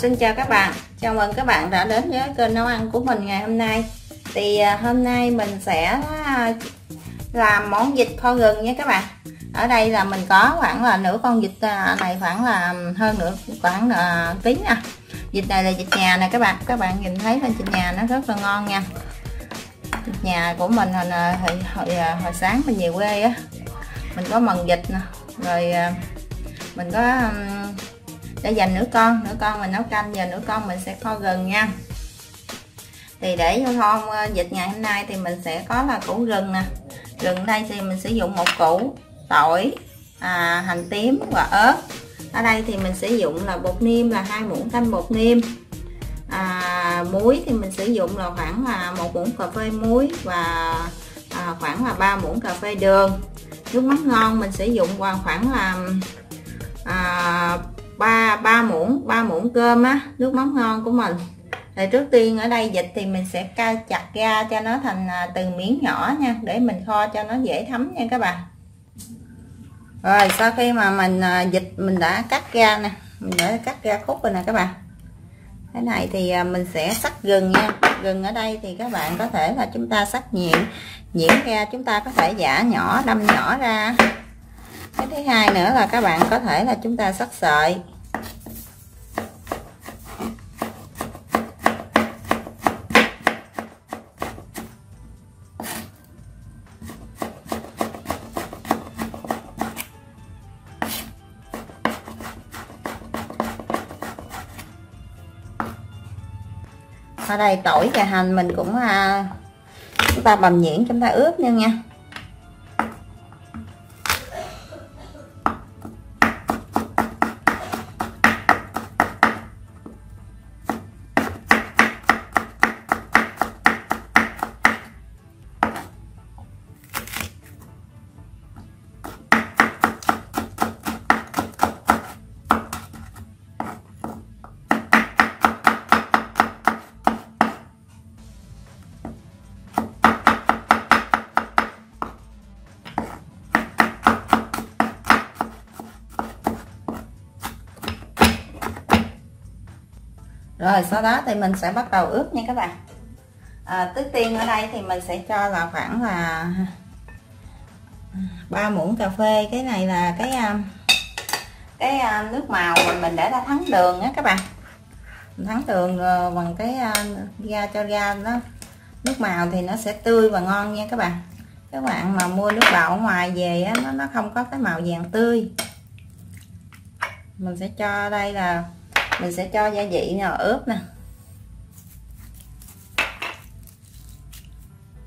xin chào các bạn. Chào mừng các bạn đã đến với kênh nấu ăn của mình ngày hôm nay. Thì à, hôm nay mình sẽ à, làm món vịt kho gừng nha các bạn. Ở đây là mình có khoảng là nửa con vịt à, này khoảng là hơn nửa khoảng là tí nè vịt này là vịt nhà nè các bạn. Các bạn nhìn thấy là vịt nhà nó rất là ngon nha. Vịt nhà của mình hồi hồi, hồi, hồi sáng mình về quê á mình có mần vịt nè. Rồi mình có để dành nửa con nửa con mình nấu canh và nửa con mình sẽ kho gừng nha. Thì để vô hôm vịt ờ, ngày hôm nay thì mình sẽ có là củ gừng nè. Gừng đây thì mình sử dụng một củ tỏi à, hành tím và ớt. Ở đây thì mình sử dụng là bột niêm là hai muỗng canh bột niêm. À, muối thì mình sử dụng là khoảng là một muỗng cà phê muối và à, khoảng là 3 muỗng cà phê đường. Nước mắm ngon mình sử dụng khoảng là à, ba ba muỗng ba muỗng cơm á, nước mắm ngon của mình. Thì trước tiên ở đây vịt thì mình sẽ ca chặt ra cho nó thành à, từng miếng nhỏ nha, để mình kho cho nó dễ thấm nha các bạn. Rồi, sau khi mà mình à, vịt mình đã cắt ra nè, mình đã cắt ra khúc rồi nè các bạn. Cái này thì à, mình sẽ sắc gừng nha. Gừng ở đây thì các bạn có thể là chúng ta sắc nhuyễn nhuyễn ra, chúng ta có thể giả nhỏ, đâm nhỏ ra cái thứ hai nữa là các bạn có thể là chúng ta sắc sợi. Ở đây tỏi và hành mình cũng à, chúng ta bầm nhuyễn chúng ta ướp nha nha. Rồi sau đó thì mình sẽ bắt đầu ướp nha các bạn. À, trước tiên ở đây thì mình sẽ cho là khoảng là ba muỗng cà phê. Cái này là cái à, cái à, nước màu mình mình để ra thắng đường á các bạn. Mình thắng đường ờ, bằng cái à, da ga cho ra nó nước màu thì nó sẽ tươi và ngon nha các bạn. Các bạn mà mua nước bào ở ngoài về á, nó nó không có cái màu vàng tươi. Mình sẽ cho đây là mình sẽ cho gia vị nhỏ ướp nè.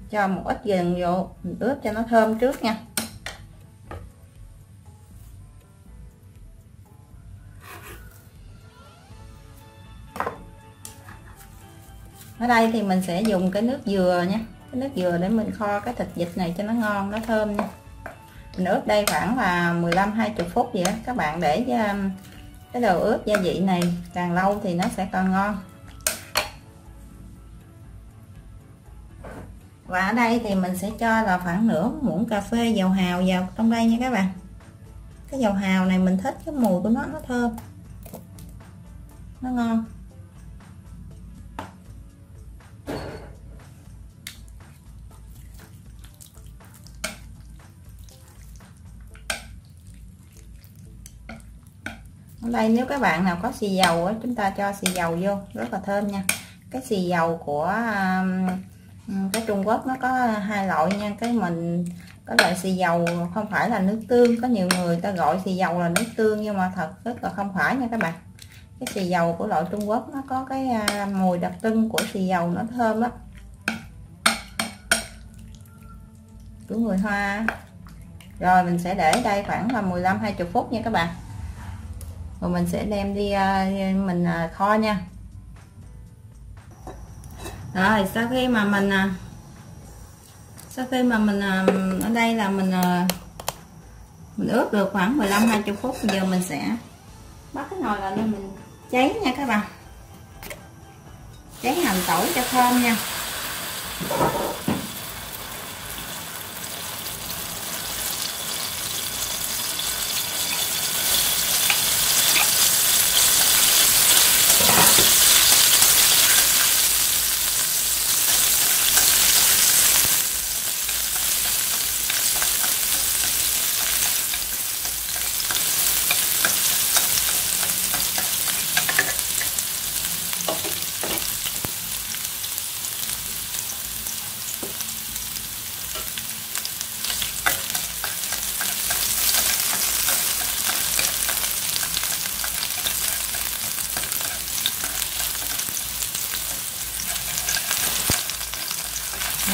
Cho một ít gừng vô, mình ướp cho nó thơm trước nha. Ở đây thì mình sẽ dùng cái nước dừa nha. Cái nước dừa để mình kho cái thịt vịt này cho nó ngon, nó thơm nha. Mình ướp đây khoảng là 15 20 phút vậy đó các bạn để cho cái đồ ướp gia vị này càng lâu thì nó sẽ càng ngon. Và ở đây thì mình sẽ cho là khoảng nửa muỗng cà phê dầu hào vào trong đây nha các bạn. Cái dầu hào này mình thích, cái mùi của nó nó thơm. Nó ngon. Ở đây nếu các bạn nào có xì dầu á, chúng ta cho xì dầu vô rất là thơm nha. Cái xì dầu của cái Trung Quốc nó có hai loại nha. Cái mình có loại xì dầu không phải là nước tương. Có nhiều người ta gọi xì dầu là nước tương nhưng mà thật rất là không phải nha các bạn. Cái xì dầu của loại Trung Quốc nó có cái à, mùi đặc trưng của xì dầu nó thơm lắm của người Hoa. Rồi mình sẽ để đây khoảng là 15 20 phút nha các bạn rồi mình sẽ đem đi à, mình à, kho nha. Rồi sau khi mà mình à, sau khi mà mình ở đây là mình mình ướp được khoảng 15 20 phút giờ mình sẽ bắt cái nồi lên mình cháy nha các bạn. Cháy hành tỏi cho thơm nha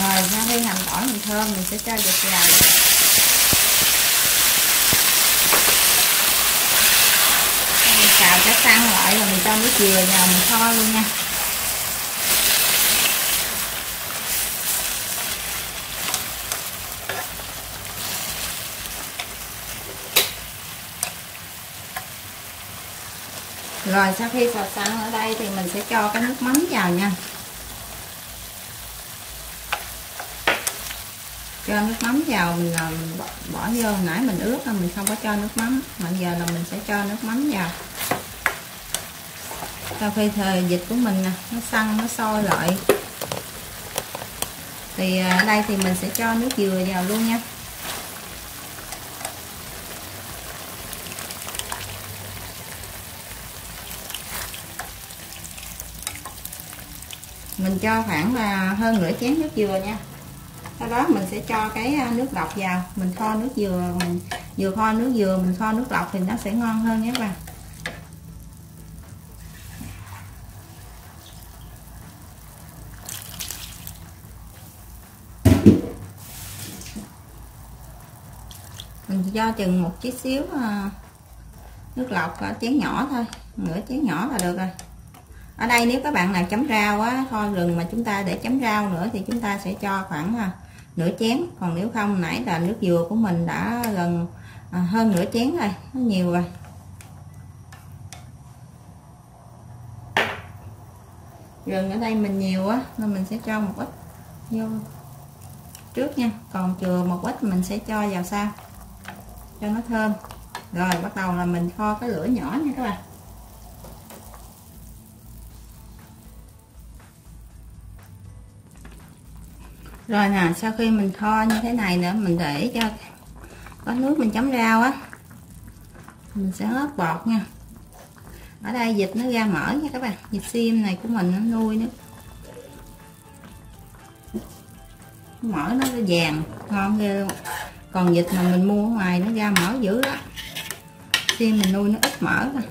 rồi sau khi hành tỏi mình thơm, mình sẽ cho vịt vào mình xào cá xăng lại rồi mình cho nước dừa vào, mình kho luôn nha. Rồi sau khi xào xăng ở đây thì mình sẽ cho cái nước mắm vào nha. Cho nước mắm vào mình, bỏ, bỏ vô. Nãy mình ướp là mình không có cho nước mắm. Mà giờ là mình sẽ cho nước mắm vào. Sau khi thời dịch của mình nè nó săn nó sôi lại. Thì ở đây thì mình sẽ cho nước dừa vào luôn nha. Mình cho khoảng là hơn nửa chén nước dừa nha sau đó mình sẽ cho cái à, nước lọc vào. Mình kho nước dừa, mình vừa kho nước dừa, mình kho nước lọc thì nó sẽ ngon hơn nhé bạn. Mình cho chừng một chút xíu à, nước lọc ở chén nhỏ thôi. Nửa chén nhỏ là được rồi. Ở đây nếu các bạn nào chấm rau á, kho rừng mà chúng ta để chấm rau nữa thì chúng ta sẽ cho khoảng à, nửa chén. Còn nếu không nãy là nước dừa của mình đã gần à, hơn nửa chén rồi nó nhiều rồi. Gừng ở đây mình nhiều á nên mình sẽ cho một ít vô trước nha. Còn chừa một ít mình sẽ cho vào sau cho nó thơm. Rồi bắt đầu là mình kho cái lửa nhỏ nha các bạn. Rồi nè, sau khi mình kho như thế này nữa, mình để cho có nước mình chấm rau á, mình sẽ hớt bọt nha. Ở đây vịt nó ra mỡ nha các bạn vịt xiêm này của mình nó nuôi nữa mỡ nó vàng, ngon ghê luôn. Còn vịt mà mình mua ngoài nó ra mỡ dữ đó xiêm mình nuôi nó ít mỡ thôi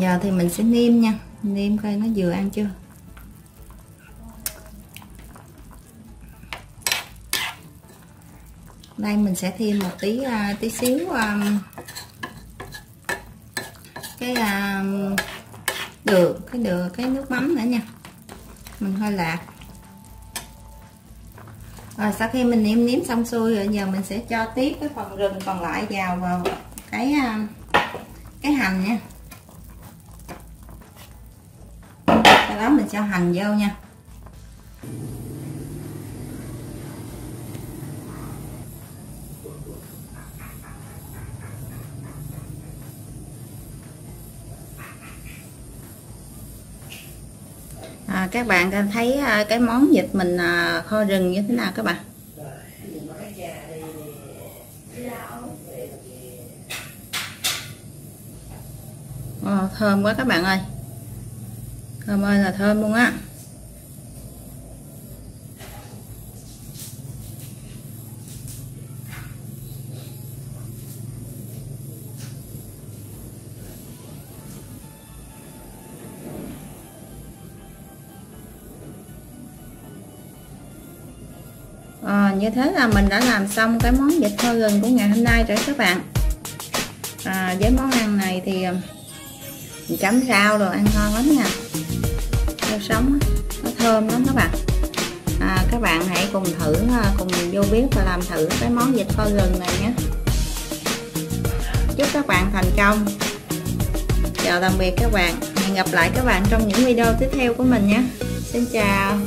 giờ thì mình sẽ nêm nha. Nêm coi nó vừa ăn chưa. Đây mình sẽ thêm một tí uh, tí xíu um, cái uh, đường cái đường cái nước mắm nữa nha. Mình hơi lạc. Rồi sau khi mình nêm nếm xong xuôi rồi giờ mình sẽ cho tiếp cái phần rừng còn lại vào vào cái uh, cái hành nha sau đó mình cho hành vô nha. À, các bạn thấy à, cái món vịt mình à, kho rừng như thế nào các bạn? Ờ, thơm quá các bạn ơi thơm ơi là thơm luôn á à, như thế là mình đã làm xong cái món vịt kho gừng của ngày hôm nay rồi các bạn. À, với món ăn này thì ờ, mình chấm rau rồi ăn ngon lắm nha rau sống nó thơm lắm các bạn. À, các bạn hãy cùng thử à, cùng vô bếp và làm thử cái món vịt kho gừng này nhé. Chúc các bạn thành công. Chào tạm biệt các bạn. Hẹn gặp lại các bạn trong những video tiếp theo của mình nhé. Xin chào.